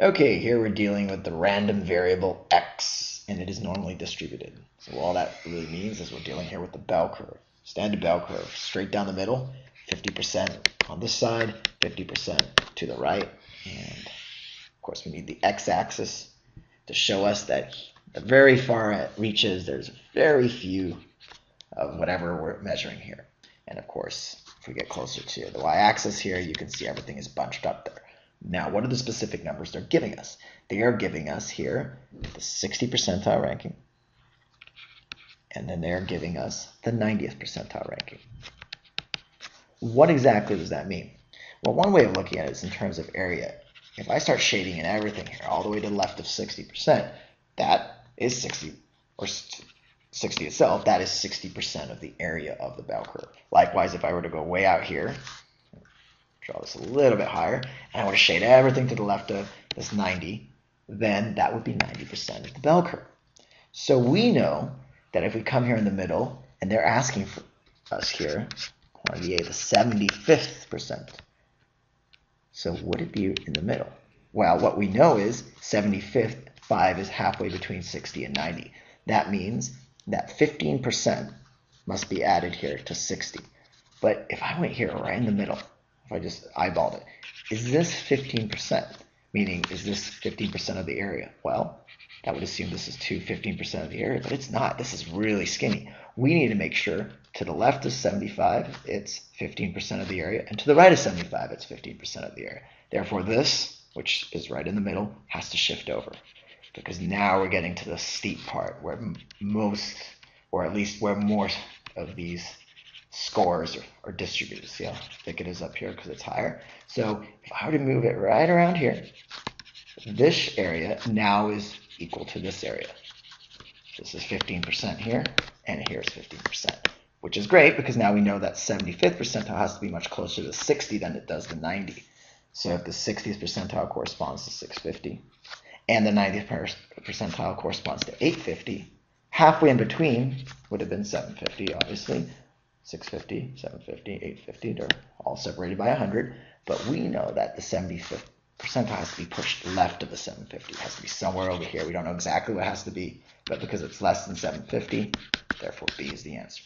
Okay, here we're dealing with the random variable x, and it is normally distributed. So all that really means is we're dealing here with the bell curve. Standard bell curve, straight down the middle, 50% on this side, 50% to the right, and of course we need the x-axis to show us that the very far it reaches, there's very few of whatever we're measuring here. And of course, if we get closer to the y-axis here, you can see everything is bunched up there. Now, what are the specific numbers they're giving us? They are giving us here the 60 percentile ranking, and then they're giving us the 90th percentile ranking. What exactly does that mean? Well, one way of looking at it is in terms of area. If I start shading in everything here, all the way to the left of 60%, that is 60, or 60 itself, that is 60% of the area of the bell curve. Likewise, if I were to go way out here, draw this a little bit higher, and I want to shade everything to the left of this 90, then that would be 90% of the bell curve. So we know that if we come here in the middle, and they're asking for us here, quantity A, the 75th percent. So would it be in the middle? Well, what we know is 75th, 5 is halfway between 60 and 90. That means that 15% must be added here to 60. But if I went here right in the middle, if I just eyeballed it, is this 15%? Meaning, is this 15% of the area? Well, that would assume this is 2 15% of the area, but it's not. This is really skinny. We need to make sure to the left of 75, it's 15% of the area, and to the right of 75, it's 15% of the area. Therefore, this, which is right in the middle, has to shift over because now we're getting to the steep part where most, or at least where more of these scores are, are distributed. See how thick it is up here because it's higher. So if I were to move it right around here, this area now is equal to this area. This is 15% here, and here's 15%, which is great because now we know that 75th percentile has to be much closer to 60 than it does to 90. So if the 60th percentile corresponds to 650, and the 90th percentile corresponds to 850, halfway in between would have been 750, obviously. 650, 750, 850, they're all separated by 100, but we know that the 75th percentile has to be pushed left of the 750. It has to be somewhere over here. We don't know exactly what it has to be, but because it's less than 750, therefore B is the answer.